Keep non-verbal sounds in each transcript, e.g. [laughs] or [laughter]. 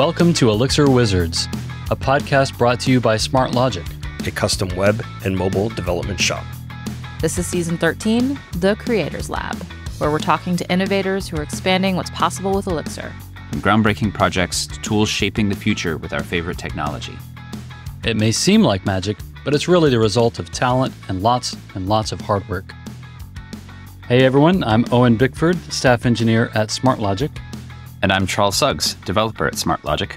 Welcome to Elixir Wizards, a podcast brought to you by Smart Logic, a custom web and mobile development shop. This is season 13, The Creators Lab, where we're talking to innovators who are expanding what's possible with Elixir. From groundbreaking projects to tools shaping the future with our favorite technology. It may seem like magic, but it's really the result of talent and lots and lots of hard work. Hey everyone, I'm Owen Bickford, staff engineer at Smart Logic. And I'm Charles Suggs, developer at Smart Logic.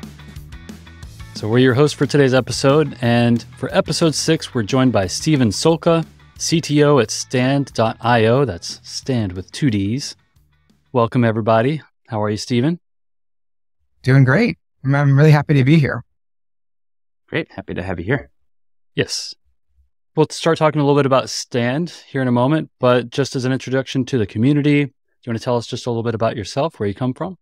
So we're your hosts for today's episode, and for episode six, we're joined by Stephen Solka, CTO at Standd.io. That's Standd with two D's. Welcome everybody. How are you, Stephen? Doing great. I'm really happy to be here. Great. Happy to have you here. Yes. We'll start talking a little bit about Standd here in a moment, but just as an introduction to the community, do you want to tell us just a little bit about yourself, where you come from?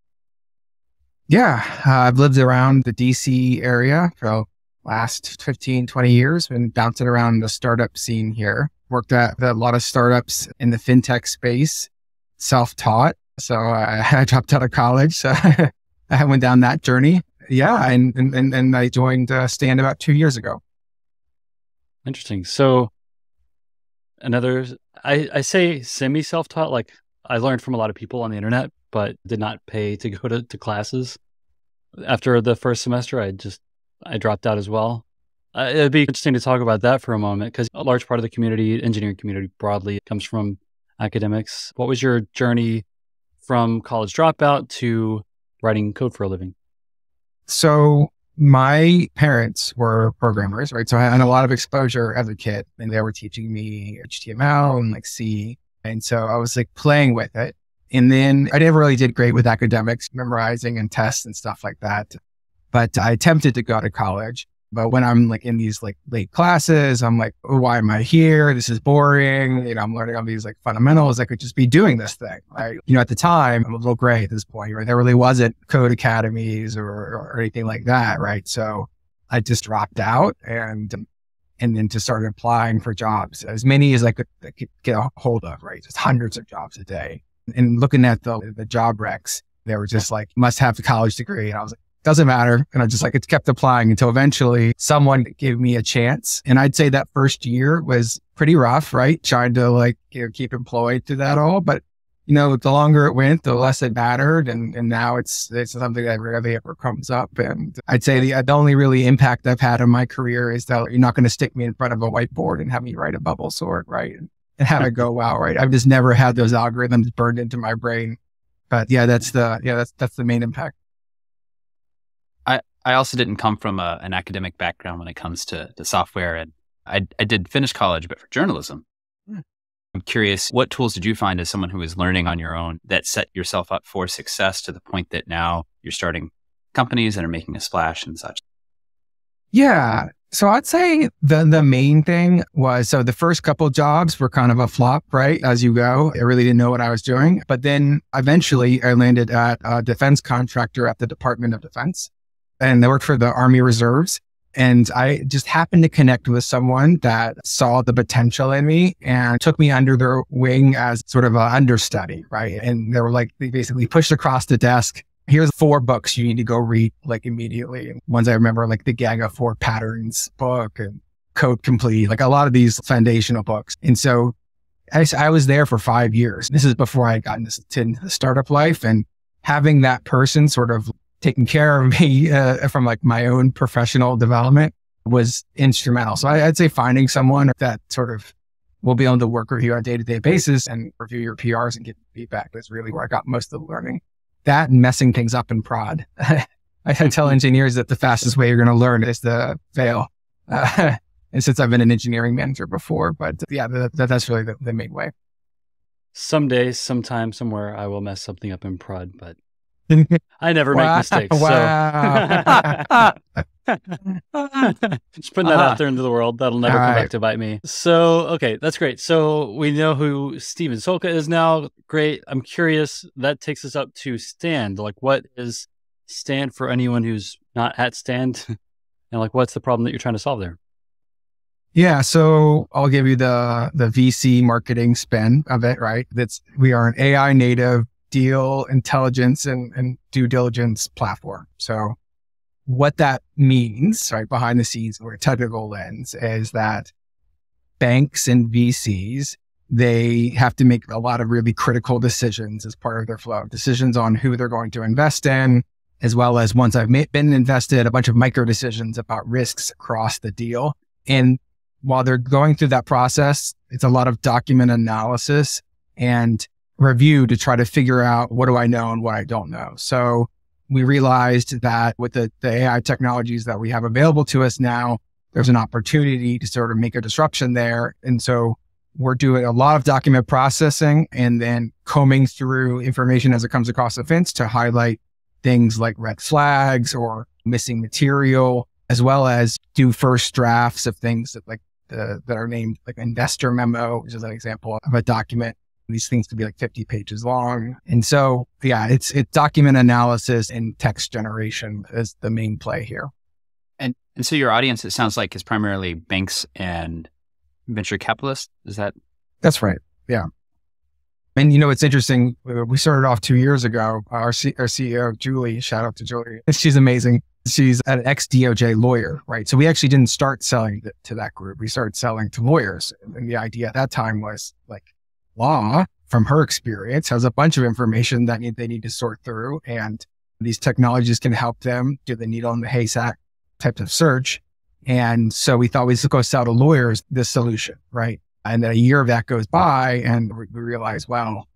Yeah, uh, I've lived around the DC area for last 15, 20 years, been bouncing around the startup scene here. Worked at a lot of startups in the fintech space, self taught. So I, [laughs] I, dropped out of college. So [laughs] I went down that journey. Yeah. And, and, and I joined uh, Standd about two years ago. Interesting. So another, I, I say semi self taught, like I learned from a lot of people on the internet, but did not pay to [laughs] go to, to classes. After the first semester, I just I dropped out as well. Uh, it'd be interesting to talk about that for a moment because a large part of the community, engineering community broadly, comes from academics. What was your journey from college dropout to writing code for a living? So my parents were programmers, right? So I had a lot of exposure as a kid, and they were teaching me HTML and like C, and so I was like playing with it. And then I never really did great with academics, memorizing and tests and stuff like that. But I attempted to go to college. But when I'm like in these like late classes, I'm like, oh, why am I here? This is boring. You know, I'm learning all these like fundamentals. I could just be doing this thing. Right. You know, at the time, I'm a little gray at this point, right? There really wasn't code academies or, or anything like that. Right. So I just dropped out and, and then just started applying for jobs, as many as I could, I could get a hold of, right? Just hundreds of jobs a day and looking at the, the job recs, they were just like, must have a college degree. And I was like, doesn't matter. And I just like, it kept applying until eventually someone gave me a chance. And I'd say that first year was pretty rough, right? Trying to like, you know, keep employed through that all. But, you know, the longer it went, the less it mattered. And, and now it's, it's something that rarely ever comes up. And I'd say the, the only really impact I've had on my career is that you're not going to stick me in front of a whiteboard and have me write a bubble sort, right? And have it go well, right? I've just never had those algorithms burned into my brain. But yeah, that's the yeah, that's that's the main impact. I I also didn't come from a, an academic background when it comes to, to software, and I I did finish college, but for journalism. Hmm. I'm curious, what tools did you find as someone who was learning on your own that set yourself up for success to the point that now you're starting companies and are making a splash and such? Yeah. So I'd say the the main thing was so the first couple jobs were kind of a flop, right? As you go, I really didn't know what I was doing. But then eventually I landed at a defense contractor at the Department of Defense and I worked for the Army Reserves. And I just happened to connect with someone that saw the potential in me and took me under their wing as sort of an understudy, right? And they were like, they basically pushed across the desk here's four books you need to go read like immediately. Ones I remember, like the Gang of Four Patterns book and Code Complete, like a lot of these foundational books. And so I, I was there for five years. This is before I had got into the startup life and having that person sort of taking care of [laughs] me uh, from like my own professional development was instrumental. So I, I'd say finding someone that sort of will be able to work with you on a day to day basis and review your PRs and get feedback is really where I got most of the learning that and messing things up in prod. [laughs] I tell engineers that the fastest way you're going to learn is to fail. Uh, [laughs] and since I've been an engineering manager before, but yeah, that, that's really the, the main way. Someday, sometime, somewhere, I will mess something up in prod, but I never wow. make mistakes. Wow. So. [laughs] Just putting that uh-huh. out there into the world. That'll never All come right. back to bite me. So, okay, that's great. So we know who Stephen Solka is now. Great. I'm curious. That takes us up to Standd. Like, what is Standd for anyone who's not at Standd? [laughs] and like, what's the problem that you're trying to solve there? Yeah, so I'll give you the the VC marketing spin of it, right? That's we are an AI native deal intelligence and, and due diligence platform. So what that means, right, behind the scenes or a technical lens is that banks and VCs, they have to make a lot of really critical decisions as part of their flow, decisions on who they're going to invest in, as well as once I've been invested, a bunch of micro decisions about risks across the deal. And while they're going through that process, it's a lot of document analysis and review to try to figure out what do I know and what I don't know. So we realized that with the, the AI technologies that we have available to us now, there's an opportunity to sort of make a disruption there. And so we're doing a lot of document processing and then combing through information as it comes across the fence to highlight things like red flags or missing material, as well as do first drafts of things that like the, that are named like investor memo, which is an example of a document. These things could be like 50 pages long. And so, yeah, it's, it's document analysis and text generation is the main play here. And, and so your audience, it sounds like is primarily banks and venture capitalists. Is that? That's right. Yeah. And you know, it's interesting. Uh, we started off two years ago. Our, C- our CEO, Julie, shout out to Julie. [laughs] She's amazing. She's an ex DOJ lawyer, right? So we actually didn't start selling to that group. We started selling to lawyers. And the idea at that time was like law from her experience has a bunch of information that they need to sort through. And these technologies can help them do the needle in the haystack type of search. And so we thought we'd go sell to lawyers this solution, right? And then a year of that goes by and we realize, well,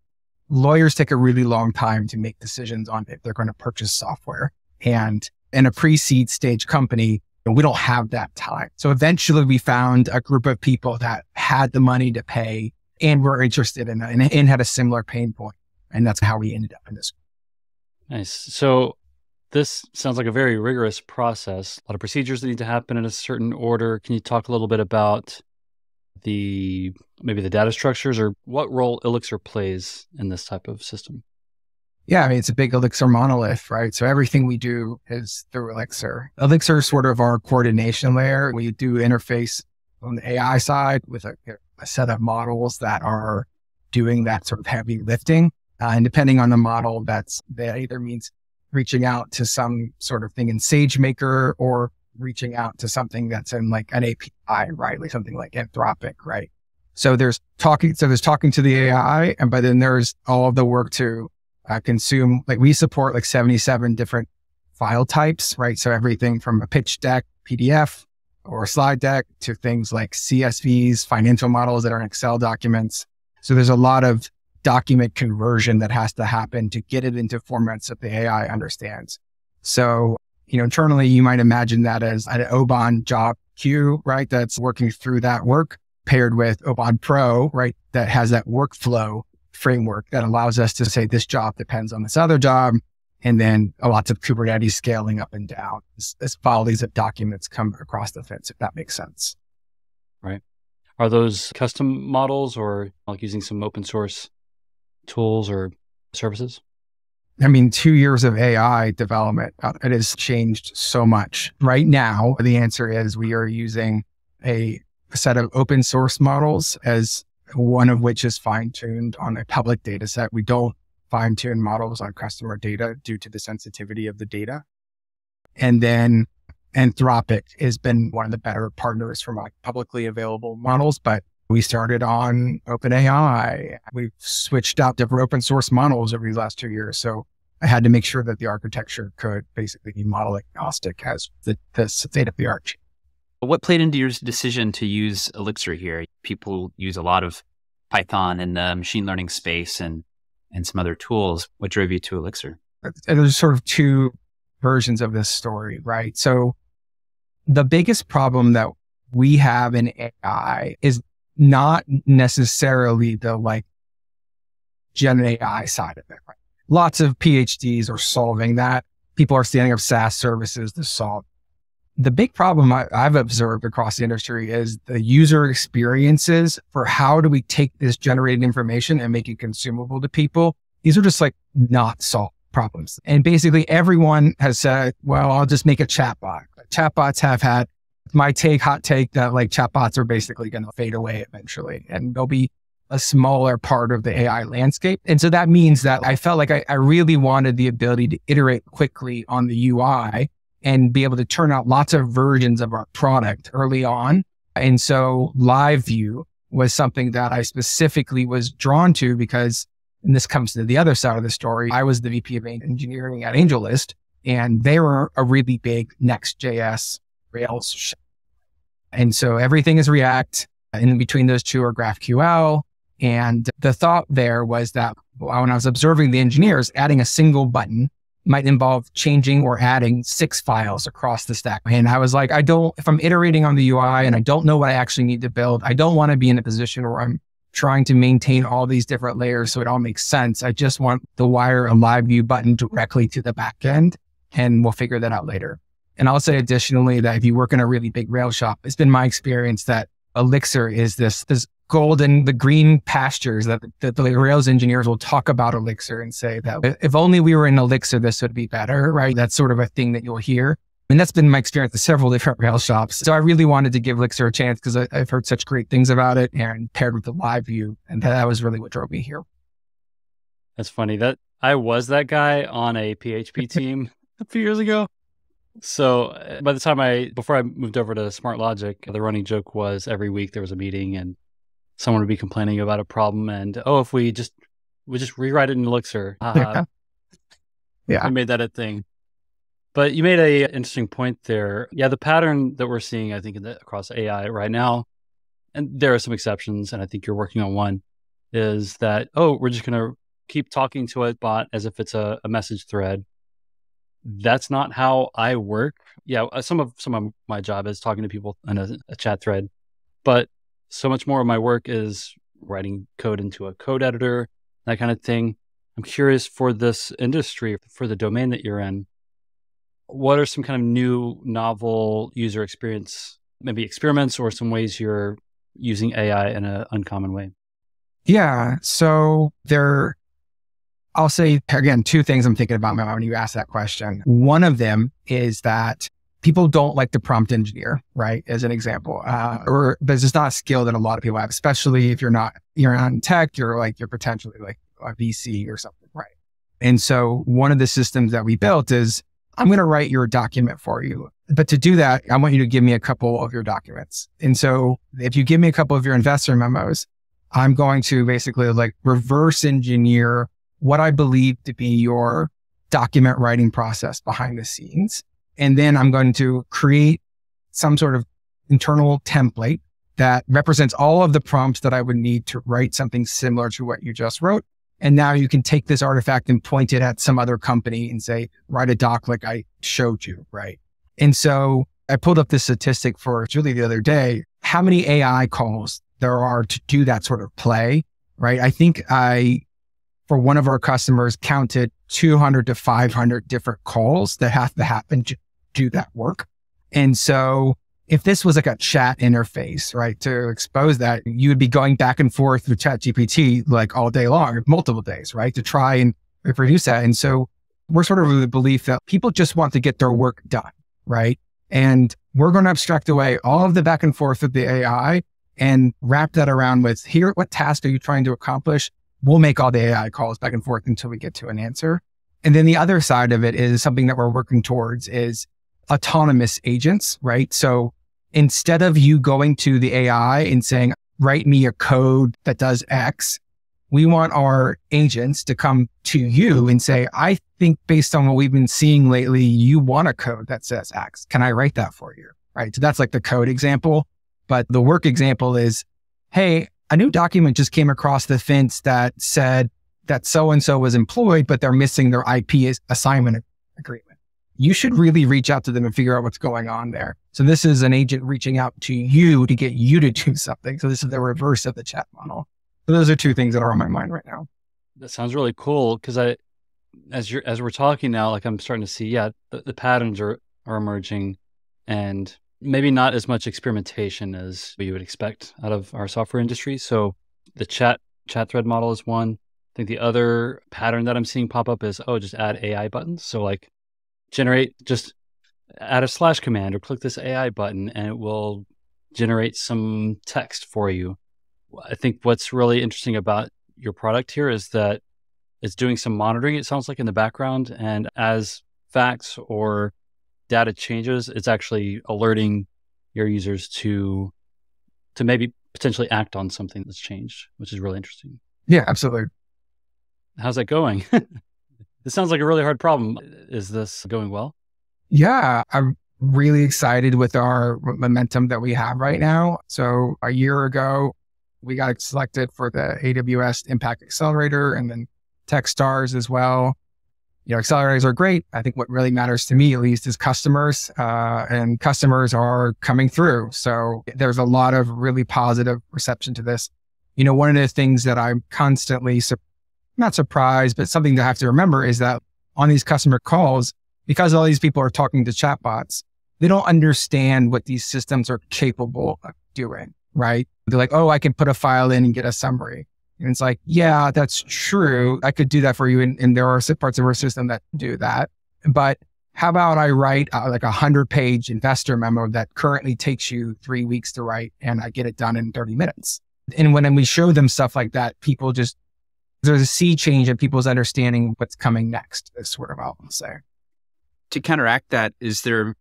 lawyers take a really long time to make decisions on if they're going to purchase software. And in a pre-seed stage company, we don't have that time. So eventually we found a group of people that had the money to pay and were interested in and, and had a similar pain point. And that's how we ended up in this. Nice. So this sounds like a very rigorous process. A lot of procedures that need to happen in a certain order. Can you talk a little bit about the maybe the data structures or what role Elixir plays in this type of system? Yeah, I mean, it's a big Elixir monolith, right? So everything we do is through Elixir. Elixir is sort of our coordination layer. We do interface on the AI side with a, a set of models that are doing that sort of heavy lifting. Uh, and depending on the model, that's that either means reaching out to some sort of thing in SageMaker or reaching out to something that's in like an API, right? Like something like Anthropic, right? So there's talking, so there's talking to the AI, and but then there's all of the work to uh, consume. Like we support like 77 different file types, right? So everything from a pitch deck, PDF, or slide deck to things like CSVs, financial models that are in Excel documents. So there's a lot of document conversion that has to happen to get it into formats that the AI understands. So you know, internally, you might imagine that as an Oban job queue, right? That's working through that work paired with Oban Pro, right? That has that workflow framework that allows us to say this job depends on this other job. And then lots of Kubernetes scaling up and down as, as volleys of documents come across the fence, if that makes sense. Right. Are those custom models or like using some open source tools or services? I mean, two years of AI development, uh, it has changed so much. Right now, the answer is we are using a, set of open source models as one of which is fine tuned on a public data set. We don't fine tune models on customer data due to the sensitivity of the data. And then Anthropic has been one of the better partners for like publicly available models, but we started on OpenAI. We've switched out different open source models over the last two years. So I had to make sure that the architecture could basically be model agnostic as the, the state of the art. What played into your decision to use Elixir here? People use a lot of Python in the machine learning space and, and some other tools. What drove you to Elixir? Uh, There's sort of two versions of this story, right? So the biggest problem that we have in AI is not necessarily the like Gen AI side of it. Right? Lots of PhDs are solving that. People are standing up SaaS services to solve. The big problem I, I've observed across the industry is the user experiences for how do we take this generated information and make it consumable to people. These are just like not solved problems. And basically everyone has said, well, I'll just make a chatbot. Chatbots have had my take, hot take that like chatbots are basically going to fade away eventually and they'll be a smaller part of the AI landscape. And so that means that I felt like I, I really wanted the ability to iterate quickly on the UI and be able to turn out lots of versions of our product early on. And so live view was something that I specifically was drawn to because, and this comes to the other side of the story. I was the VP of engineering at AngelList and they were a really big Next.js Rails. Shop. And so everything is React. And in between those two are GraphQL. And the thought there was that when I was observing the engineers, adding a single button might involve changing or adding six files across the stack. And I was like, I don't, if I'm iterating on the UI and I don't know what I actually need to build, I don't want to be in a position where I'm trying to maintain all these different layers so it all makes sense. I just want the wire a live view button directly to the back end and we'll figure that out later. And I'll say additionally that if you work in a really big rail shop, it's been my experience that Elixir is this, this golden, the green pastures that, that the Rails engineers will talk about Elixir and say that if only we were in Elixir, this would be better, right? That's sort of a thing that you'll hear. And that's been my experience with several different rail shops. So I really wanted to give Elixir a chance because I've heard such great things about it and paired with the live view. And that was really what drove me here. That's funny. That I was that guy on a PHP team [laughs] a few years ago. So uh, by the time I, before I moved over to Smart Logic, the running joke was every week there was a meeting and someone would be complaining about a problem and, oh, if we just, we just rewrite it in Elixir. [laughs] Uh, yeah. I made that a thing. But you made a interesting point there. Yeah, the pattern that we're seeing, I think, the, across AI right now, and there are some exceptions, and I think you're working on one, is that, oh, we're just going to keep talking to a bot as if it's a, a message thread that's not how I work. Yeah, uh, some of some of my job is talking to people in a, a, chat thread, but so much more of my work is writing code into a code editor, that kind of thing. I'm curious for this industry, for the domain that you're in, what are some kind of new, novel user experience, maybe experiments or some ways you're using AI in an uncommon way? Yeah. So there I'll say again, two things I'm thinking about when you ask that question. One of them is that people don't like to prompt engineer, right? As an example, uh, or, but it's just not a skill that a lot of people have, especially if you're not, you're on tech, you're like, you're potentially like a VC or something, right? And so one of the systems that we built is I'm going to write your document for you. But to do that, I want you to give me a couple of your documents. And so if you give me a couple of your investor memos, I'm going to basically like reverse engineer what I believe to be your document writing process behind the scenes. And then I'm going to create some sort of internal template that represents all of the prompts that I would need to write something similar to what you just wrote. And now you can take this artifact and point it at some other company and say, write a doc like I showed you. Right. And so I pulled up this statistic for Julie the other day, how many AI calls there are to do that sort of play. Right. I think I for one of our customers counted 200 to 500 different calls that have to happen to do that work. And so if this was like a chat interface, right, to expose that, you would be going back and forth with chat GPT like all day long, multiple days, right, to try and reproduce that. And so we're sort of of the belief that people just want to get their work done, right? And we're going to abstract away all of the back and forth of the AI and wrap that around with here, what task are you trying to accomplish? We'll make all the AI calls back and forth until we get to an answer. And then the other side of it is something that we're working towards is autonomous agents, right? So instead of you going to the AI and saying, write me a code that does X, we want our agents to come to you and say, I think based on what we've been seeing lately, you want a code that says X. Can I write that for you? Right. So that's like the code example. But the work example is, Hey, a new document just came across the fence that said that so and so was employed, but they're missing their IP assignment agreement. You should really reach out to them and figure out what's going on there. So this is an agent reaching out to you to get you to do something. So this is the reverse of the chat model. So those are two things that are on my mind right now. That sounds really cool because I, as you're as we're talking now, like I'm starting to see, yeah, the, the patterns are are emerging, and maybe not as much experimentation as we would expect out of our software industry. So the chat chat thread model is one. I think the other pattern that I'm seeing pop up is oh, just add AI buttons. So like generate just add a slash command or click this AI button and it will generate some text for you. I think what's really interesting about your product here is that it's doing some monitoring, it sounds like in the background. And as facts or data changes, it's actually alerting your users to to maybe potentially act on something that's changed, which is really interesting. Yeah, absolutely. How's that going? [laughs] this sounds like a really hard problem. Is this going well? Yeah, I'm really excited with our momentum that we have right now. So a year ago, we got selected for the AWS Impact Accelerator and then Techstars as well. You know, accelerators are great. I think what really matters to me, at least, is customers, uh, and customers are coming through. So there's a lot of really positive reception to this. You know, one of the things that I'm constantly su- not surprised, but something to have to remember is that on these customer calls, because all these people are talking to chatbots, they don't understand what these systems are capable of doing, right? They're like, oh, I can put a file in and get a summary. And it's like, yeah, that's true. I could do that for you. And, and there are parts of our system that do that. But how about I write uh, like a hundred page investor memo that currently takes you three weeks to write and I get it done in 30 minutes. And when we show them stuff like that, people just, there's a sea change in people's understanding of what's coming next, is sort of all I'll say. To counteract that, is there,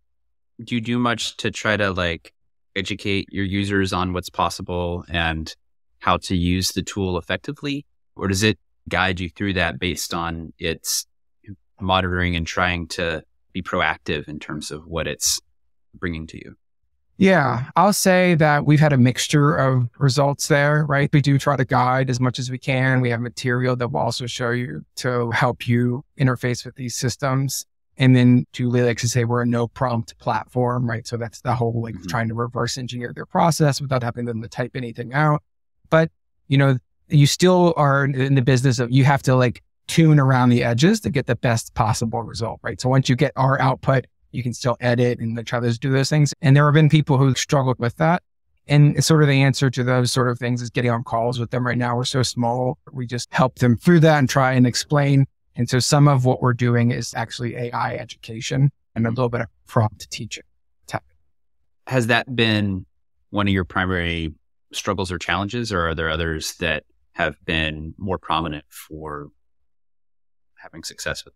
do you do much to try to like educate your users on what's possible and how to use the tool effectively? Or does it guide you through that based on its monitoring and trying to be proactive in terms of what it's bringing to you? Yeah, I'll say that we've had a mixture of results there, right? We do try to guide as much as we can. We have material that will also show you to help you interface with these systems. And then Julie likes to say we're a no prompt platform, right? So that's the whole like mm-hmm. trying to reverse engineer their process without having them to type anything out. But, you know, you still are in the business of you have to like tune around the edges to get the best possible result, right? So once you get our output, you can still edit and try to do those things. And there have been people who struggled with that. And sort of the answer to those sort of things is getting on calls with them right now. We're so small. We just help them through that and try and explain. And so some of what we're doing is actually AI education and a little bit of prompt teaching. Has that been one of your primary struggles or challenges, or are there others that have been more prominent for having success with?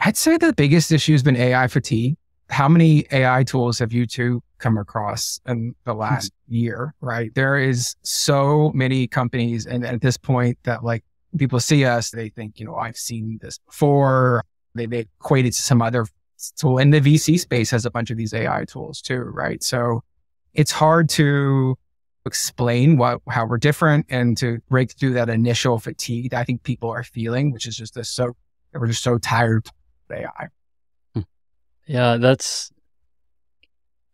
I'd say the biggest issue has been AI fatigue. How many AI tools have you two come across in the hmm. last year, right? There is so many companies. And at this point that like people see us, they think, you know, I've seen this before. They, they equate it to some other tool. And the VC space has a bunch of these AI tools too, right? So it's hard to explain what how we're different and to break through that initial fatigue that I think people are feeling, which is just this so we're just so tired of AI. Hmm. Yeah, that's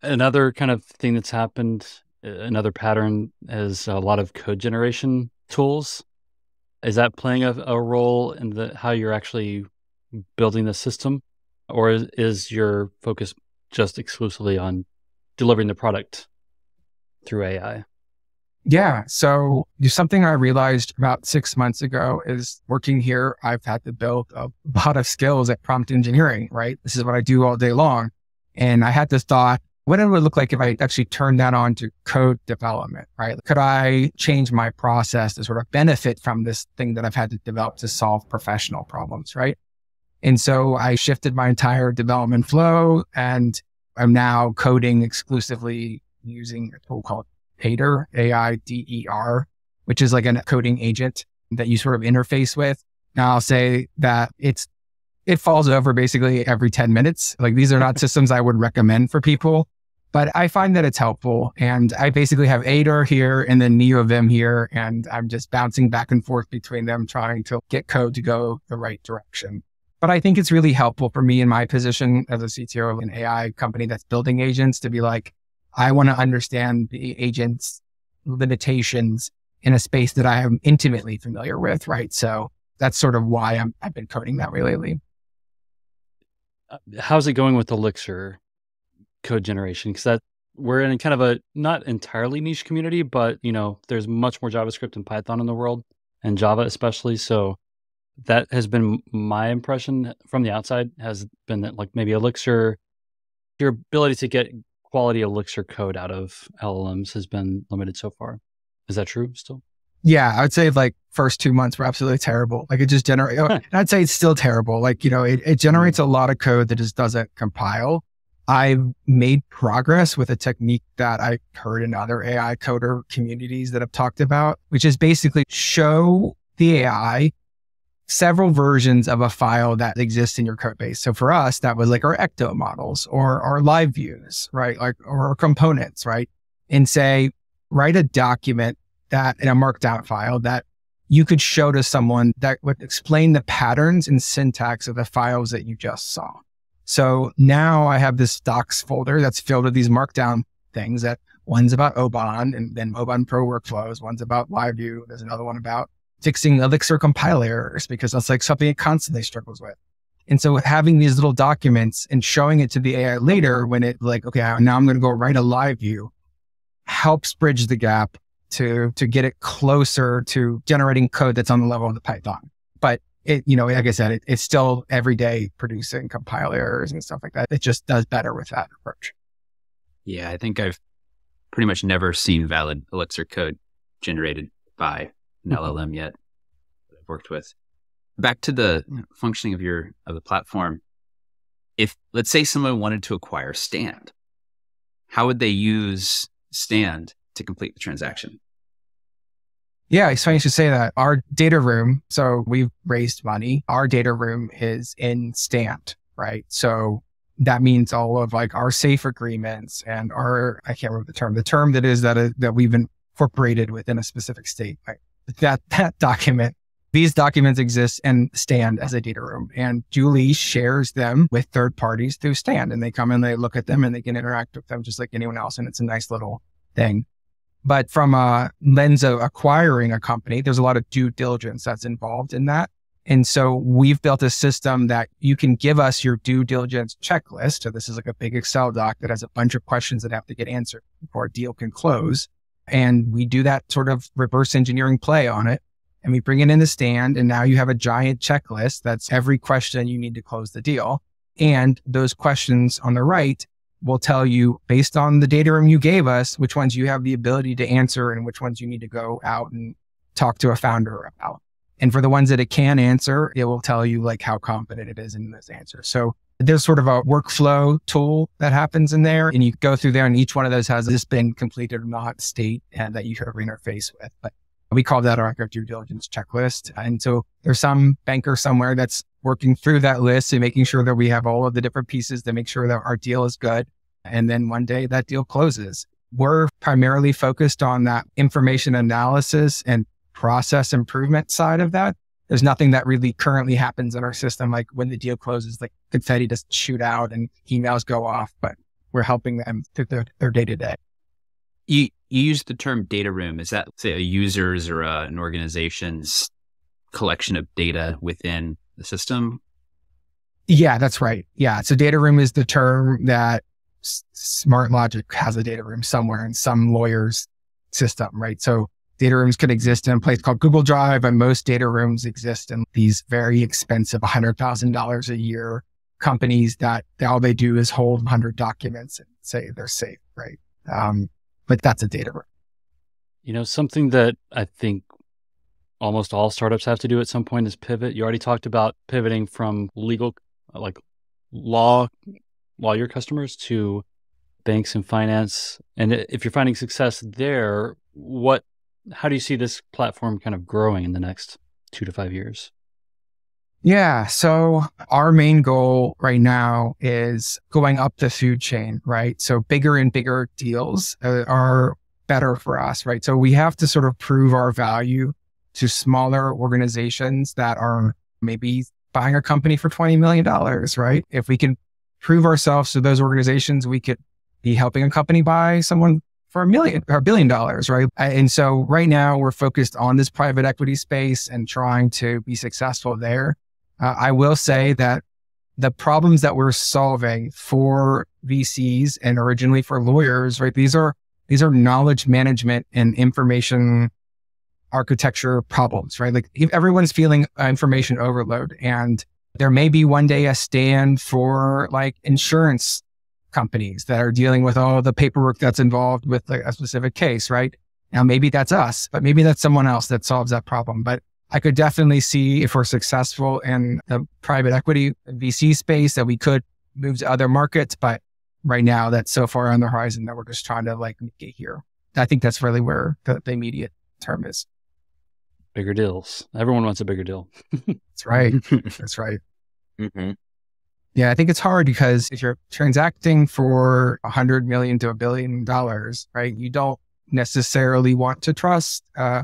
another kind of thing that's happened. Another pattern is a lot of code generation tools. Is that playing a, a role in the how you're actually building the system, or is, is your focus just exclusively on delivering the product through AI? Yeah. So something I realized about six months ago is working here, I've had to build a lot of skills at prompt engineering, right? This is what I do all day long. And I had this thought, what it would look like if I actually turned that on to code development, right? Could I change my process to sort of benefit from this thing that I've had to develop to solve professional problems, right? And so I shifted my entire development flow and I'm now coding exclusively using a tool called Aider, A I D E R, which is like a coding agent that you sort of interface with. Now I'll say that it's, it falls over basically every 10 minutes. Like these are not [laughs] systems I would recommend for people, but I find that it's helpful. And I basically have Aider here and then NeoVim here. And I'm just bouncing back and forth between them, trying to get code to go the right direction. But I think it's really helpful for me in my position as a CTO of an AI company that's building agents to be like, I want to understand the agent's limitations in a space that I am intimately familiar with, right? So that's sort of why I'm, I've been coding that way lately. Uh, how's it going with Elixir code generation? Because that we're in kind of a not entirely niche community, but you know, there's much more JavaScript and Python in the world, and Java especially. So that has been my impression from the outside has been that like maybe Elixir, your ability to get quality Elixir code out of LLMs has been limited so far. Is that true still? Yeah, I would say like first two months were absolutely terrible. Like it just generates, oh, I'd say it's still terrible. Like, you know, it, it generates hmm. a lot of code that just doesn't compile. I've made progress with a technique that I've heard in other AI coder communities that have talked about, which is basically show the AI several versions of a file that exists in your code base. So for us, that was like our Ecto models or our live views, right? Like, or components, right? And say, write a document that in a markdown file that you could show to someone that would explain the patterns and syntax of the files that you just saw. So now I have this docs folder that's filled with these markdown things that one's about Oban and then Oban Pro workflows. One's about LiveView. There's another one about fixing Elixir compile errors because that's like something it constantly struggles with. And so having these little documents and showing it to the AI later when it like, okay, now I'm going to go write a live view helps bridge the gap to, to get it closer to generating code that's on the level of the Python. But it, you know, like I said, it, it's still every day producing compile errors and stuff like that. It just does better with that approach. Yeah, I think I've pretty much never seen valid Elixir code generated by an. LLM yet that I've worked with. Back to the functioning of your of the platform. If let's say someone wanted to acquire Standd, how would they use Standd to complete the transaction? Yeah, it's funny you should say that. Our data room, so we've raised money. Our data room is in Standd, right? So that means all of like our safe agreements and our, I can't remember the term, the term that is that, uh, that we've incorporated within a specific state, right? That, that document, these documents exist and Standd as a data room and Julie shares them with third parties through Standd and they come and they look at them and they can interact with them just like anyone else. And it's a nice little thing. But from a lens of acquiring a company, there's a lot of due diligence that's involved in that. And so we've built a system that you can give us your due diligence checklist. So this is like a big Excel doc that has a bunch of questions that have to get answered before a deal can close. And we do that sort of reverse engineering play on it. And we bring it in the Standd. And now you have a giant checklist that's every question you need to close the deal. And those questions on the right will tell you based on the data room you gave us, which ones you have the ability to answer and which ones you need to go out and talk to a founder about. And for the ones that it can answer, it will tell you like how confident it is in those answers. So there's sort of a workflow tool that happens in there and you go through there and each one of those has this been completed or not state and that you have interface with. But we call that our due diligence checklist. And so there's some banker somewhere that's working through that list and making sure that we have all of the different pieces to make sure that our deal is good. And then one day that deal closes. We're primarily focused on that information analysis and process improvement side of that. There's nothing that really currently happens in our system. Like when the deal closes, like confetti just shoot out and emails go off, but we're helping them through their day to day. You, you use the term data room. Is that say a user's or a, an organization's collection of data within the system? Yeah, that's right. Yeah. So data room is the term that Smart Logic has a data room somewhere in some lawyer's system, right? So data rooms could exist in a place called Google Drive, and most data rooms exist in these very expensive $100,000 a year companies that all they do is hold 100 documents and say they're safe, right? Um, but that's a data room. You know, something that I think almost all startups have to do at some point is pivot. You already talked about pivoting from legal, like law, lawyer customers to banks and finance. And if you're finding success there, what, how do you see this platform kind of growing in the next two to five years? Yeah. So our main goal right now is going up the food chain, right? So bigger and bigger deals uh, are better for us, right? So we have to sort of prove our value to smaller organizations that are maybe buying a company for $20 million, right? If we can prove ourselves to those organizations, we could be helping a company buy someone for a million or a billion dollars, right? And so right now we're focused on this private equity space and trying to be successful there. Uh, I will say that the problems that we're solving for VCs and originally for lawyers, right? These are, these are knowledge management and information architecture problems, right? Like everyone's feeling information overload and there may be one day a Standd for like insurance companies that are dealing with all the paperwork that's involved with a specific case, right? Now, maybe that's us, but maybe that's someone else that solves that problem. But I could definitely see if we're successful in the private equity VC space that we could move to other markets. But right now that's so far on the horizon that we're just trying to like get here. I think that's really where the, the immediate term is. Bigger deals. Everyone wants a bigger deal. [laughs] That's right. that's right. [laughs] Mm-hmm. Yeah, I think it's hard because if you're transacting for a hundred million to a billion dollars, right, you don't necessarily want to trust uh,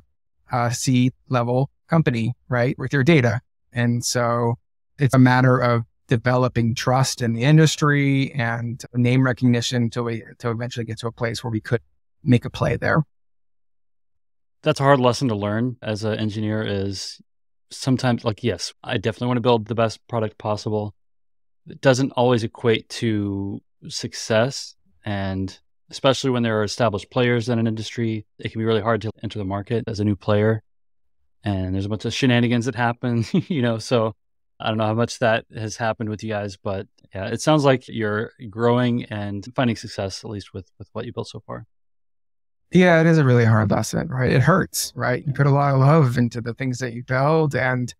a C level company, right, with your data. And so it's a matter of developing trust in the industry and name recognition to, we, to eventually get to a place where we could make a play there. That's a hard lesson to learn as an engineer is sometimes like, yes, I definitely want to build the best product possible. It doesn't always equate to success. And especially when there are established players in an industry, it can be really hard to enter the market as a new player. And there's a bunch of shenanigans that happen, [laughs] you know. So I don't know how much that has happened with you guys, but yeah, it sounds like you're growing and finding success, at least with with what you built so far. Yeah, it is a really hard lesson, right? It hurts, right? You put a lot of love into the things that you build and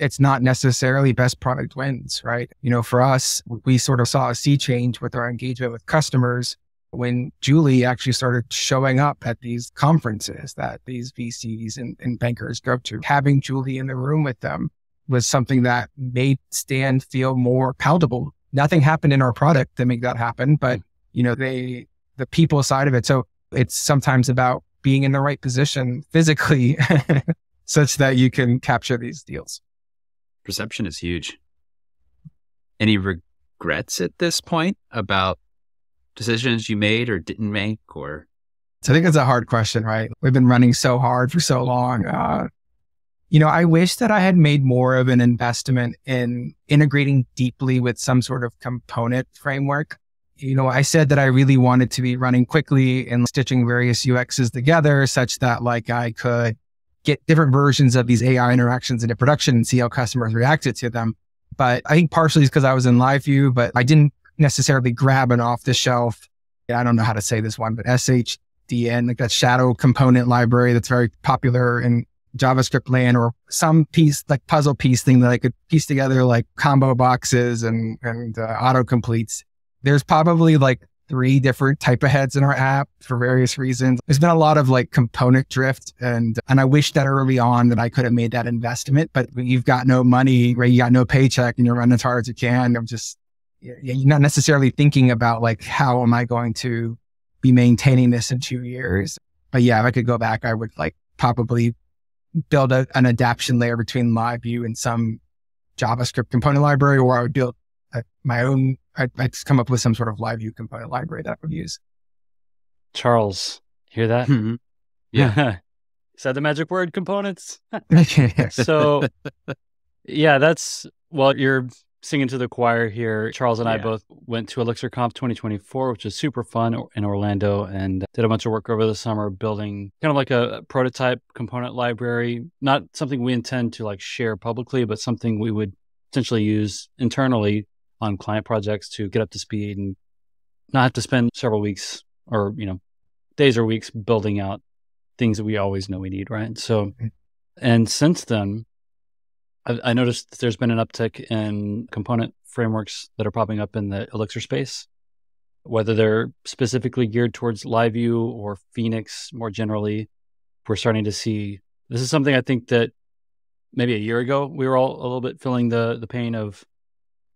it's not necessarily best product wins, right? You know, for us, we sort of saw a sea change with our engagement with customers when Julie actually started showing up at these conferences that these VCs and, and bankers go to. Having Julie in the room with them was something that made Standd feel more palatable. Nothing happened in our product to make that happen, but you know, they, the people side of it. So it's sometimes about being in the right position physically [laughs] such that you can capture these deals. Perception is huge. Any regrets at this point about decisions you made or didn't make or so I think it's a hard question, right? We've been running so hard for so long. Uh, you know, I wish that I had made more of an investment in integrating deeply with some sort of component framework you know, I said that I really wanted to be running quickly and stitching various UXs together such that like I could get different versions of these AI interactions into production and see how customers reacted to them. But I think partially is because I was in live view, but I didn't necessarily grab an off the shelf. I don't know how to say this one, but SHDN, like that shadow component library that's very popular in JavaScript land or some piece, like puzzle piece thing that I could piece together like combo boxes and, and uh, auto completes there's probably like three different typeaheads in our app for various reasons. There's been a lot of like component drift and and I wish that early on that I could have made that investment, but you've got no money, right? You got no paycheck and you're running as hard as you can. I'm just you're not necessarily thinking about like how am I going to be maintaining this in two years. But yeah, if I could go back, I would like probably build a, an adaptation layer between LiveView and some JavaScript component library, or I would build a, my own I'd, I'd come up with some sort of live view component library that I would use. Charles, hear that? Mhm. [laughs] Yeah. [laughs] Said the magic word components. [laughs] so, yeah, that's well, you're singing to the choir here. Charles and I both went to Elixir ElixirConf 2024, which was super fun in Orlando, and did a bunch of work over the summer building kind of like a prototype component library. Not something we intend to like share publicly, but something we would potentially use internally on client projects to get up to speed and not have to spend several weeks or you know days or weeks building out things that we always know we need, right? So, mm-hmm. and since then, I, I noticed that there's been an uptick in component frameworks that are popping up in the Elixir space, whether they're specifically geared towards LiveView or Phoenix more generally. We're starting to see this is something I think that maybe a year ago we were all a little bit feeling the the pain of,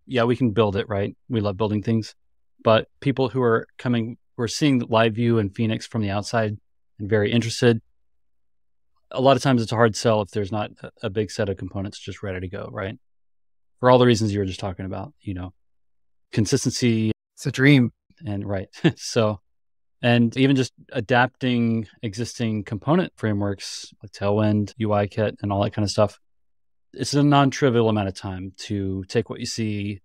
yeah, we can build it, right? We love building things, but people who are coming, who are seeing live view and Phoenix from the outside and very interested. A lot of times it's a hard sell if there's not a, big set of components just ready to go, right? For all the reasons you were just talking about, you know, consistency It's a dream. and right. [laughs] so, and even just adapting existing component frameworks like Tailwind, UIKit, and all that kind of stuff. It's a non-trivial amount of time to take what you see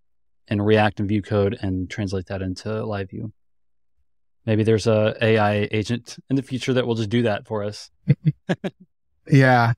in React and Vue code and translate that into live view. Maybe there's a AI agent in the future that will just do that for us. [laughs] Yeah.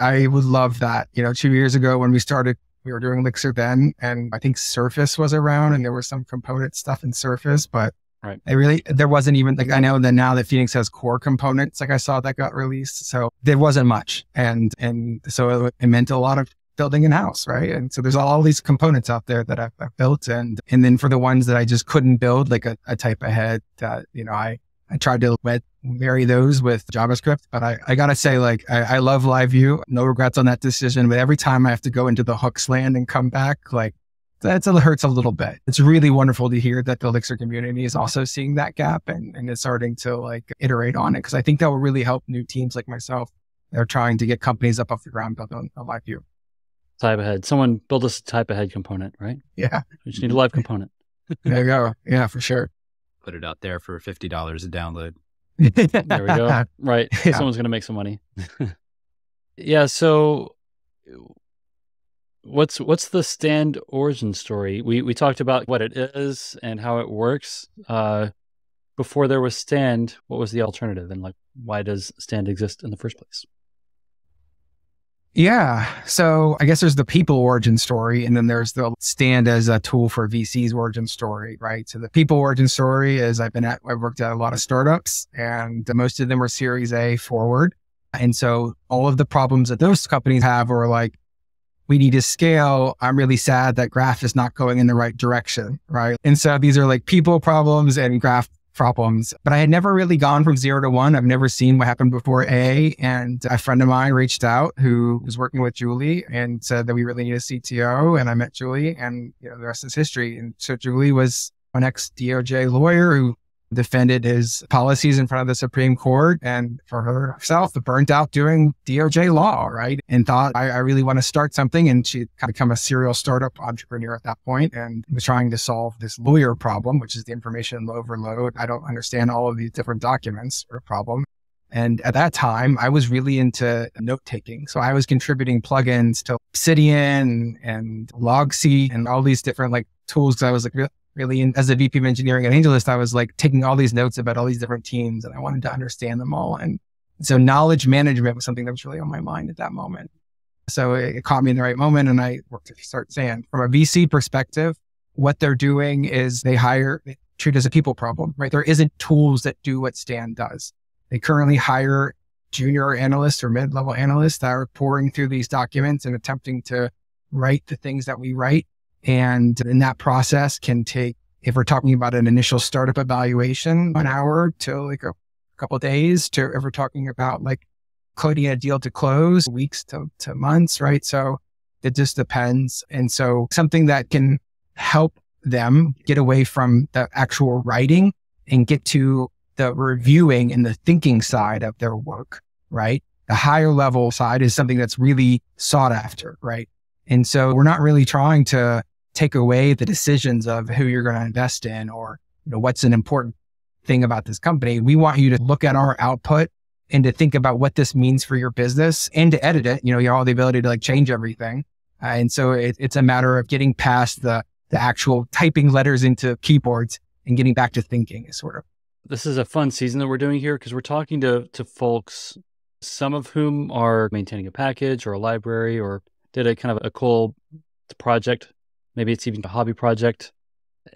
I would love that. You know, two years ago when we started, we were doing Elixir then, and I think Surface was around and there was some component stuff in Surface, but Right. I really, there wasn't even like, I know that now that Phoenix has core components, like I saw that got released. So there wasn't much. And, and so it, it meant a lot of building in house, right? And so there's all these components out there that I've, I've, built, and and then for the ones that I just couldn't build, like a, a type ahead, that you know I I tried to marry those with JavaScript, but I, I gotta say, like, I, I love Live View. No regrets on that decision. But every time I have to go into the hooks land and come back, like, that hurts a little bit. It's really wonderful to hear that the Elixir community is also seeing that gap and, and is starting to like iterate on it. Cause I think that will really help new teams like myself that are trying to get companies up off the ground built on a LiveView. Type ahead. Someone build us a typeahead component, right? Yeah. We just need a live component. [laughs] there you go. Yeah, for sure put it out there for fifty dollars a download. [laughs] there we go. Right. [laughs] Yeah. Someone's gonna make some money. yeah, so what's what's the Standd origin story? We we talked about what it is and how it works. Uh before there was Standd, what was the alternative and like why does Standd exist in the first place? Yeah. So I guess there's the people origin story, and then there's the Standd as a tool for VC's origin story, right? So the people origin story is I've been at, I've worked at a lot of startups, and most of them were Series A forward. And so all of the problems that those companies have are like, we need to scale. I'm really sad that graph is not going in the right direction, right? And so these are like people problems and graph problems. But I had never really gone from zero to one. I've never seen what happened before A. And a friend of mine reached out who was working with Julie and said that we really need a CTO. And I met Julie and you know, the rest is history. And so Julie was an ex DOJ lawyer who defended his policies in front of the Supreme Court and for herself, burnt out doing DOJ law, right? And thought, I, I really want to start something. And she kind of become a serial startup entrepreneur at that point and was trying to solve this lawyer problem, which is the information overload. I don't understand all of these different documents or problem. And at that time, I was really into note taking. So I was contributing plugins to Obsidian and Logseq and all these different like tools. Cause I was like, really in, as a VP of engineering at AngelList, I was like taking all these notes about all these different teams and I wanted to understand them all. And so knowledge management was something that was really on my mind at that moment. So it, it caught me in the right moment and I worked to start. From a VC perspective, what they're doing is they hire, they treat as a people problem, right? There isn't tools that do what Standd does. They currently hire junior analysts or mid-level analysts that are pouring through these documents and attempting to write the things that we write and in that process can take, if we're talking about an initial startup evaluation, an hour to like a couple days to if we're talking about like coding a deal to close, weeks to, to months, right? So it just depends. And so something that can help them get away from the actual writing and get to the reviewing and the thinking side of their work, right? The higher level side is something that's really sought after, right? And so we're not really trying to take away the decisions of who you're going to invest in or you know, what's an important thing about this company. We want you to look at our output and to think about what this means for your business and to edit it. You know, you have all the ability to like change everything. Uh, and so it, it's a matter of getting past the, the actual typing letters into keyboards and getting back to thinking is sort of. This is a fun season that we're doing here because we're talking to, to folks, some of whom are maintaining a package or a library or did a kind of a cool project. Maybe it's even a hobby project.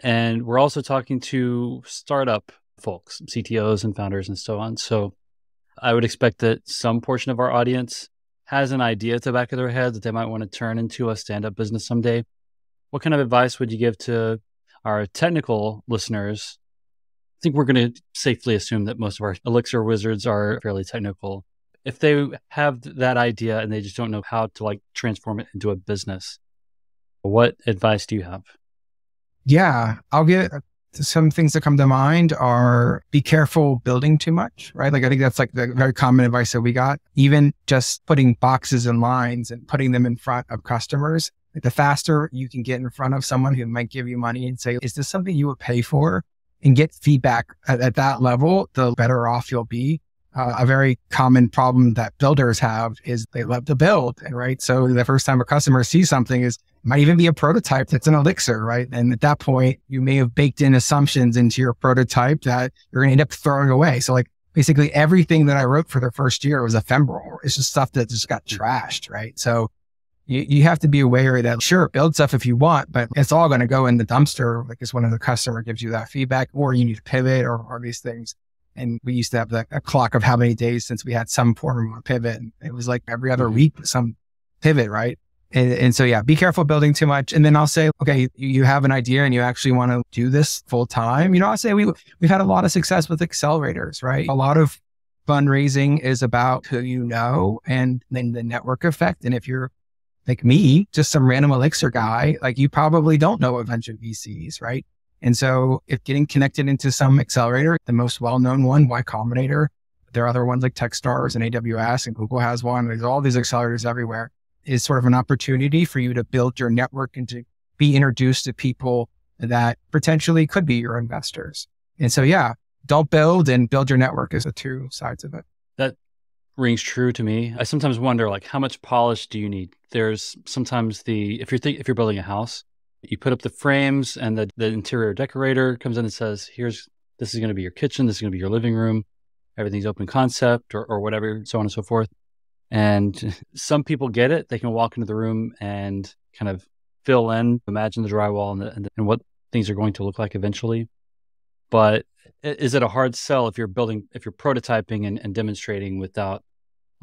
And we're also talking to startup folks, CTOs and founders and so on. So I would expect that some portion of our audience has an idea at the back of their head that they might want to turn into a stand up business someday. What kind of advice would you give to our technical listeners? I think we're going to safely assume that most of our Elixir wizards are fairly technical if they have that idea and they just don't know how to like transform it into a business, what advice do you have? Yeah, I'll get some things that come to mind are be careful building too much, right? Like I think that's like the very common advice that we got. Even just putting boxes and lines and putting them in front of customers, like the faster you can get in front of someone who might give you money and say, is this something you would pay for? And get feedback at, at that level, the better off you'll be uh, a very common problem that builders have is they love to build, and right. So the first time a customer sees something is might even be a prototype that's an elixir, right? And at that point, you may have baked in assumptions into your prototype that you're going to end up throwing away. So like basically everything that I wrote for the first year was ephemeral. It's just stuff that just got trashed, right? So you, you have to be aware that sure, build stuff if you want, but it's all going to go in the dumpster because when the customer gives you that feedback or you need to pivot or, or these things. And we used to have the, a clock of how many days since we had some form of pivot. And it was like every other mm-hmm. week, some pivot, right? And, and, so, yeah, be careful building too much. And then I'll say, okay, you have an idea and you actually want to do this full time. You know, I'll say we, we've had a lot of success with accelerators, right? A lot of fundraising is about who you know and then the network effect. And if you're like me, just some random Elixir guy, like you probably don't know a bunch of VCs, right? And so if getting connected into some accelerator, the most well-known one, Y Combinator, there are other ones like Techstars and AWS and Google has one. There's all these accelerators everywhere is sort of an opportunity for you to build your network and to be introduced to people that potentially could be your investors. And so, yeah, don't build and build your network is the two sides of it. That rings true to me. I sometimes wonder, like, how much polish do you need? There's sometimes the if you're if you're building a house, you put up the frames, and the the interior decorator comes in and says, "Here's this is going to be your kitchen. This is going to be your living room. Everything's open concept, or or whatever, so on and so forth." And some people get it. They can walk into the room and kind of fill in, imagine the drywall and, the, and, the, and what things are going to look like eventually. But is it a hard sell if you're building, if you're prototyping and, and demonstrating without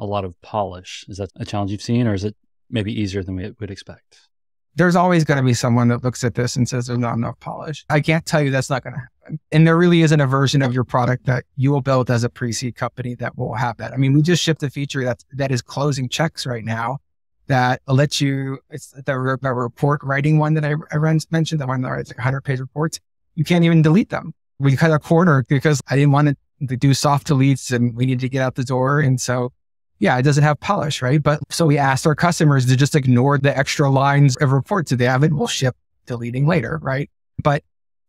a lot of polish? Is that a challenge you've seen, or is it maybe easier than we would expect? There's always going to be someone that looks at this and says there's not enough polish. I can't tell you that's not going to happen. And there really isn't a version of your product that you will build as a pre-seed company that will have that. I mean, we just shipped a feature that that is closing checks right now that lets you, it's the, the report writing one that I, I mentioned, the one that writes like 100 page reports. You can't even delete them. We cut a corner because I didn't want to do soft deletes and we needed to get out the door. And so yeah, it doesn't have polish, right? But so we asked our customers to just ignore the extra lines of reports. that they have and we'll ship deleting later, right? But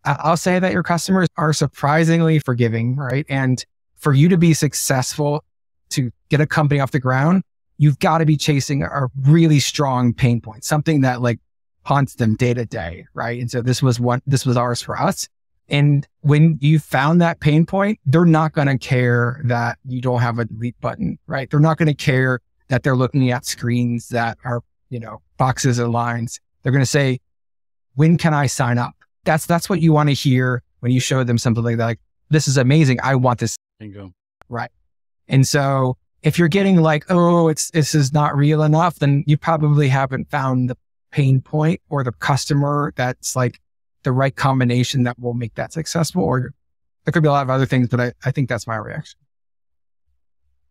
I'll say that your customers are surprisingly forgiving, right? And for you to be successful to get a company off the ground, you've got to be chasing a really strong pain point, something that like haunts them day to day, right? And so this was one, this was ours for us. And when you found that pain point, they're not going to care that you don't have a delete button, right? They're not going to care that they're looking at screens that are, you know, boxes and lines. They're going to say, when can I sign up? That's, that's what you want to hear when you show them something like that. Like, this is amazing. I want this. Bingo. Right. And so if you're getting like, oh, it's, this is not real enough, then you probably haven't found the pain point or the customer that's like the right combination that will make that successful. Or there could be a lot of other things, but I, I think that's my reaction.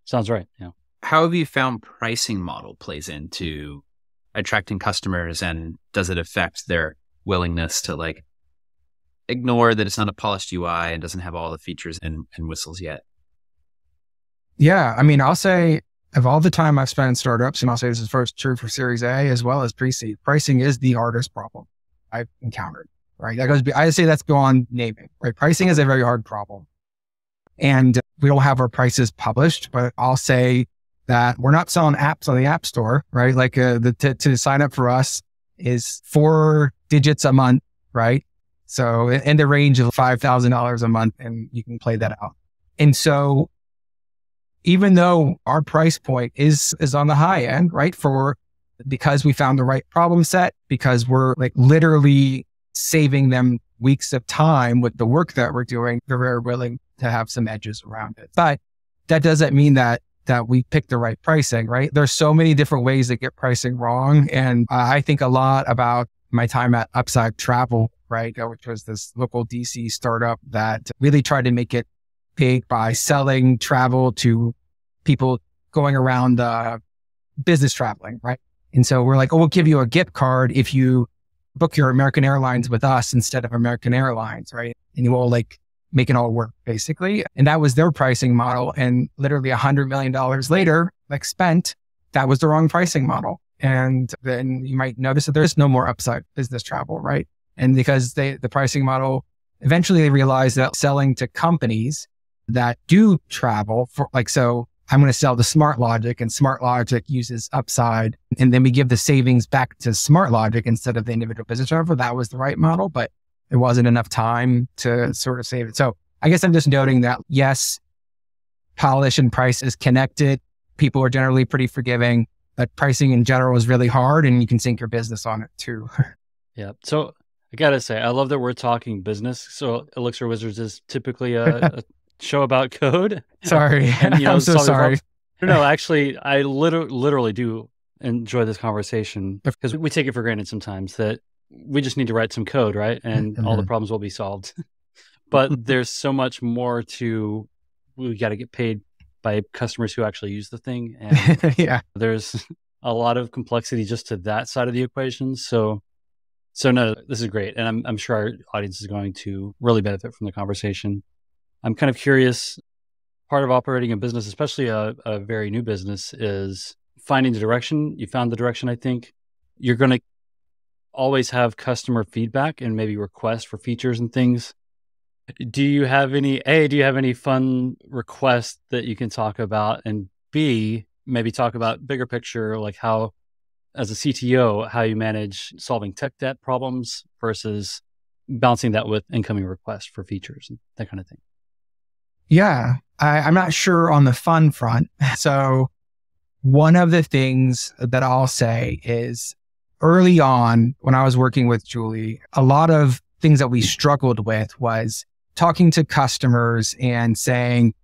Sounds right. Yeah. How have you found pricing model plays into attracting customers and does it affect their willingness to like ignore that it's not a polished UI and doesn't have all the features and, and whistles yet? Yeah. I mean, I'll say of all the time I've spent in startups, and I'll say this is first true for Series A as well as pre seed, pricing is the hardest problem I've encountered right? That goes, I say that's beyond naming, right? Pricing is a very hard problem. And we don't have our prices published, but I'll say that we're not selling apps on the app store, right? Like uh, the, to, to sign up for us is four digits a month, right? So in the range of $5,000 a month and you can play that out. And so even though our price point is, is on the high end, right? For because we found the right problem set, because we're like literally saving them weeks of time with the work that we're doing, they're very willing to have some edges around it. But that doesn't mean that that we pick the right pricing, right? There's so many different ways to get pricing wrong. And I think a lot about my time at Upside Travel, right? Which was this local DC startup that really tried to make it big by selling travel to people going around uh, business traveling, right? And so we're like, oh, we'll give you a gift card if you book your American Airlines with us instead of American Airlines, right? And you will like make it all work basically. And that was their pricing model. And literally a hundred million dollars later, like spent, that was the wrong pricing model. And then you might notice that there's no more upside business travel, right? And because they, the pricing model, eventually they realized that selling to companies that do travel for like, so I'm going to sell to SmartLogic and SmartLogic uses upside. And then we give the savings back to SmartLogic instead of the individual business driver. That was the right model, but there wasn't enough time to sort of save it. So I guess I'm just noting that yes, polish and price is connected. People are generally pretty forgiving, but pricing in general is really hard and you can sink your business on it too. [laughs] yeah. So I got to say, I love that we're talking business. So Elixir Wizards is typically a, [laughs] a show about code. [laughs] Sorry. and, you [laughs] know, I'm so sorry. No, no, actually, I literally, literally do enjoy this conversation because we take it for granted sometimes that we just need to write some code, right? [laughs] And all the Mhm. problems will be solved. but there's so much more to we got to get paid by customers who actually use the thing and yeah. there's a lot of complexity just to that side of the equation. So, so no, this is great, and I'm I'm sure our audience is going to really benefit from the conversation. I'm kind of curious. Part of operating a business, especially a, a very new business, is finding the direction. You found the direction. I think you're going to always have customer feedback and maybe requests for features and things. Do you have any A, do you have any fun requests that you can talk about? And B, maybe talk about bigger picture, like how as a CTO, how you manage solving tech debt problems versus balancing that with incoming requests for features and that kind of thing. Yeah. I, I'm not sure on the fun front. [laughs] So one of the things that I'll say is early on when I was working with Julie, a lot of things that we struggled with was talking to customers and saying,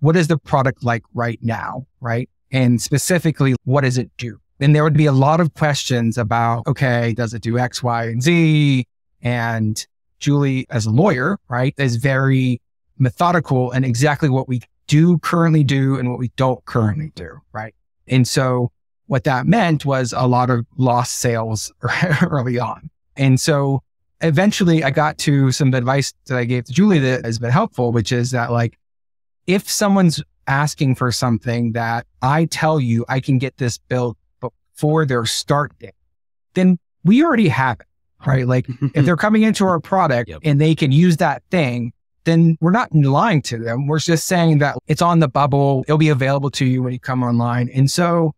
what is the product like right now? Right. And specifically, what does it do? And there would be a lot of questions about, okay, does it do X, Y, and Z? And Julie, as a lawyer, right, is very methodical and exactly what we do currently do and what we don't currently do. Right. And so what that meant was a lot of lost sales [laughs] early on. And so eventually I got to some advice that I gave to Julie that has been helpful, which is that like, if someone's asking for something that I tell you I can get this built before their start date, then we already have it, right? Like if [laughs] they're coming into our product Yep. and they can use that thing, then we're not lying to them. We're just saying that it's on the bubble. It'll be available to you when you come online. And so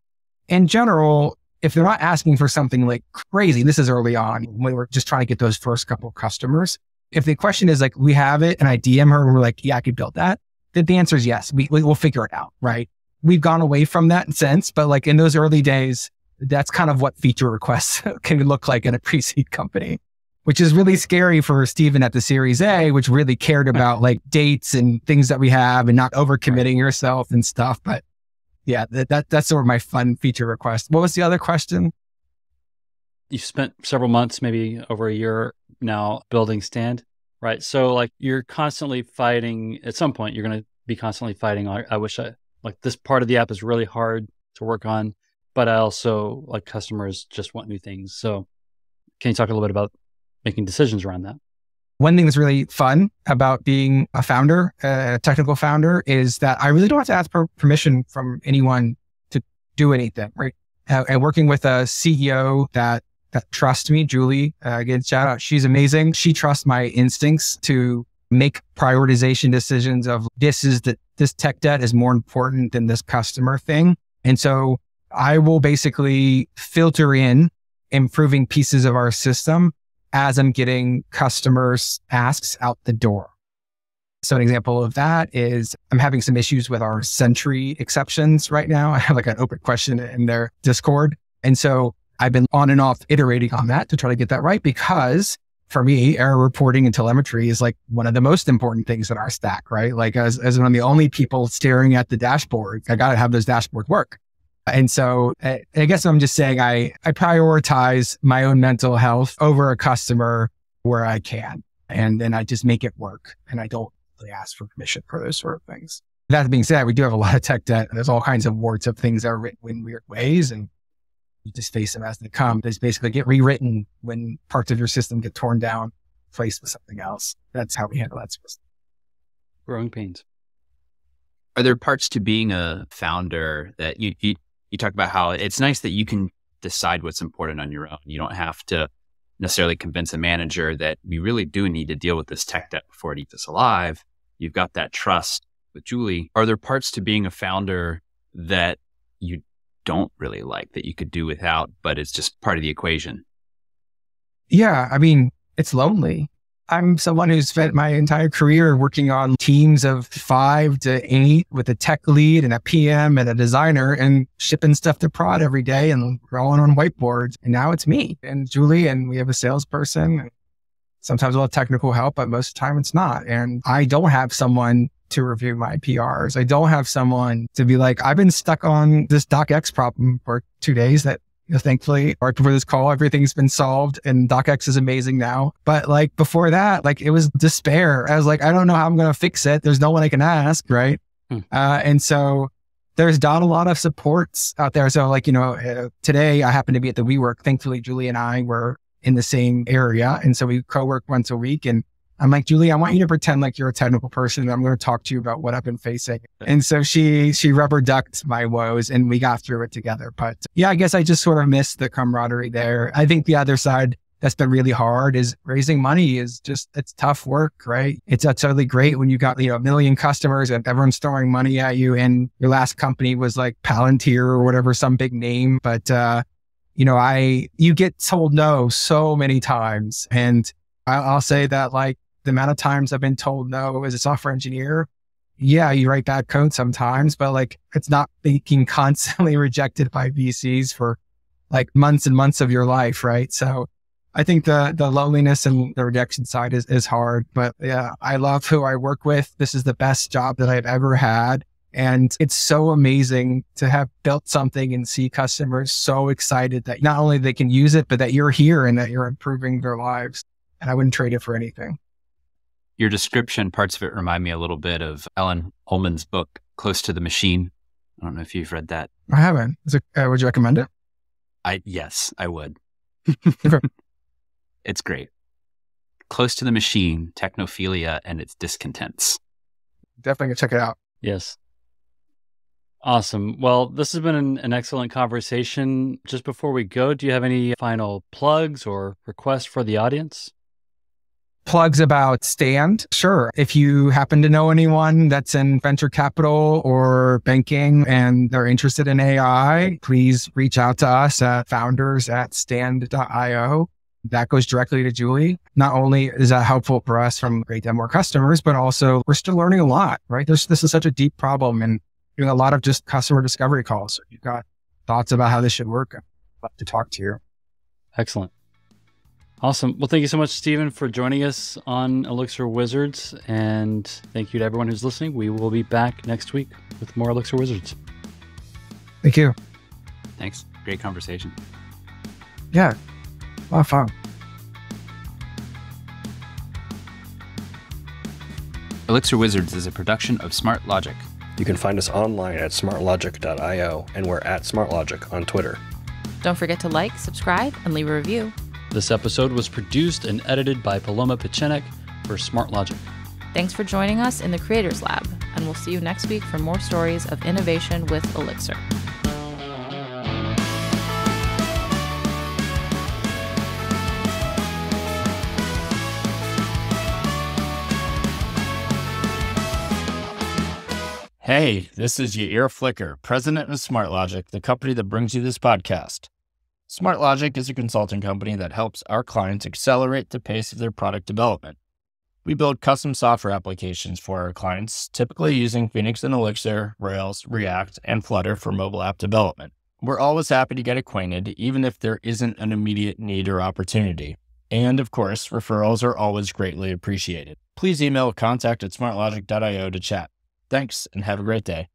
in general, if they're not asking for something like crazy, this is early on when we're just trying to get those first couple of customers. If the question is like, we have it and I DM her and we're like, yeah, I could build that. Then the answer is yes. We, we will figure it out. Right. We've gone away from that sense, but like in those early days, that's kind of what feature requests [laughs] can look like in a pre-seed company, which is really scary for Stephen at the series A, which really cared about like dates and things that we have and not overcommitting yourself and stuff. But yeah, that, that that's sort of my fun feature request. What was the other question? You've spent several months, maybe over a year now, building Standd, right? So like you're constantly fighting. At some point, you're going to be constantly fighting. I, I wish I like this part of the app is really hard to work on, but I also like customers just want new things. So can you talk a little bit about making decisions around that? One thing that's really fun about being a founder, a technical founder, is that I really don't have to ask per- permission from anyone to do anything, right? Uh, and working with a CEO that that trusts me, Julie, uh, again, shout out, she's amazing. She trusts my instincts to make prioritization decisions of this is the this tech debt is more important than this customer thing, and so I will basically filter in improving pieces of our system as I'm getting customers asks out the door. So an example of that is I'm having some issues with our Sentry exceptions right now. [laughs] I have like an open question in their Discord. And so I've been on and off iterating on that to try to get that right because for me, error reporting and telemetry is like one of the most important things in our stack, right? Like as, as one of the only people staring at the dashboard, I got to have those dashboards work. And so I, I guess I'm just saying I, I prioritize my own mental health over a customer where I can. And then I just make it work. And I don't really ask for permission for those sort of things. That being said, we do have a lot of tech debt. There's all kinds of warts of things that are written in weird ways and you just face them as they come. They just basically get rewritten when parts of your system get torn down, replaced with something else. That's how we handle that sort of stuff. Growing pains. Are there parts to being a founder that you, you you talk about how it's nice that you can decide what's important on your own. You don't have to necessarily convince a manager that we really do need to deal with this tech debt before it eats us alive. You've got that trust with Julie. Are there parts to being a founder that you don't really like that you could do without, but it's just part of the equation? Yeah. I mean, it's lonely. I'm someone who's spent my entire career working on teams of five to eight with a tech lead and a PM and a designer and shipping stuff to prod every day and drawing on whiteboards. And now it's me and Julie, and we have a salesperson. Sometimes we'll have technical help, but most of the time it's not. And I don't have someone to review my PRs. I don't have someone to be like, I've been stuck on this docx problem for two days that you know, thankfully right before this call, everything's been solved and docx is amazing now. But like before that, like it was despair. I was like, I don't know how I'm going to fix it. There's no one I can ask. Right. Hmm. Uh, and so there's not a lot of supports out there. So like, you know, uh, today I happen to be at the WeWork. Thankfully, Julie and I were in the same area. And so we co-work once a week and I'm like, Julie, I want you to pretend like you're a technical person. I'm going to talk to you about what I've been facing. And so she, she rubber ducked my woes and we got through it together. But yeah, I guess I just sort of missed the camaraderie there. I think the other side that's been really hard is raising money is just, it's tough work, right? It's totally great when you got, you know, a million customers and everyone's throwing money at you. And your last company was like Palantir or whatever, some big name. But, uh, you know, I, you get told no so many times. And I'll say that like the amount of times I've been told no as a software engineer, yeah, you write bad code sometimes, but like it's not being [laughs] constantly rejected by VCs for like months and months of your life, right? So I think the the loneliness and the rejection side is is hard, but yeah, I love who I work with. This is the best job that I've ever had. And it's so amazing to have built something and see customers so excited that not only they can use it, but that you're here and that you're improving their lives. And I wouldn't trade it for anything your description, parts of it remind me a little bit of Ellen Ullman's book, Close to the Machine. I don't know if you've read that. I haven't. It, uh, would you recommend it? I yes, I would. [laughs] It's great. Close to the Machine, Technophilia and its Discontents. Definitely gonna check it out. Yes. Awesome. Well, this has been an, an, excellent conversation. Just before we go, do you have any final plugs or requests for the audience? Plugs about Standd, sure. If you happen to know anyone that's in venture capital or banking and they're interested in AI, please reach out to us at founders at standd.io. That goes directly to Julie. Not only is that helpful for us from great demo customers, but also we're still learning a lot, right? There's, this is such a deep problem and doing a lot of just customer discovery calls. If you've got thoughts about how this should work, I'd love to talk to you. Excellent. Awesome. Well, thank you so much, Stephen, for joining us on Elixir Wizards. And thank you to everyone who's listening. We will be back next week with more Elixir Wizards. Thank you. Thanks. Great conversation. Yeah. A lot of fun. Elixir Wizards is a production of SmartLogic. You can find us online at smartlogic.io, and we're at smartlogic on Twitter. Don't forget to like, subscribe, and leave a review. This episode was produced and edited by Paloma Pechenek for SmartLogic. Thanks for joining us in the Creators Lab, and we'll see you next week for more stories of innovation with Elixir. Hey, this is Yair Flicker, president of SmartLogic, the company that brings you this podcast. SmartLogic is a consulting company that helps our clients accelerate the pace of their product development. We build custom software applications for our clients, typically using Phoenix and Elixir, Rails, React, and Flutter for mobile app development. We're always happy to get acquainted, even if there isn't an immediate need or opportunity. And of course, referrals are always greatly appreciated. Please email contact at smartlogic.io to chat. Thanks and have a great day.